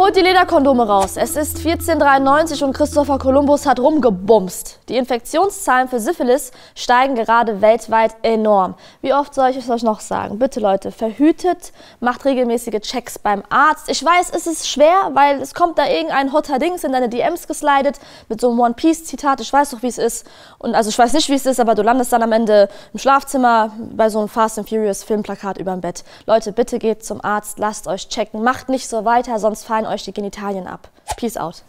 Holt die Lederkondome raus. Es ist 1493 und Christopher Columbus hat rumgebumst. Die Infektionszahlen für Syphilis steigen gerade weltweit enorm. Wie oft soll ich es euch noch sagen? Bitte Leute, verhütet, macht regelmäßige Checks beim Arzt. Ich weiß, es ist schwer, weil es kommt da irgendein hotter Dings in deine DMs geslidet mit so einem One-Piece-Zitat. Ich weiß doch, wie es ist. Und also ich weiß nicht, wie es ist, aber du landest dann am Ende im Schlafzimmer bei so einem Fast and Furious Filmplakat über dem Bett. Leute, bitte geht zum Arzt, lasst euch checken. Macht nicht so weiter, sonst fallen euch die Genitalien ab. Peace out.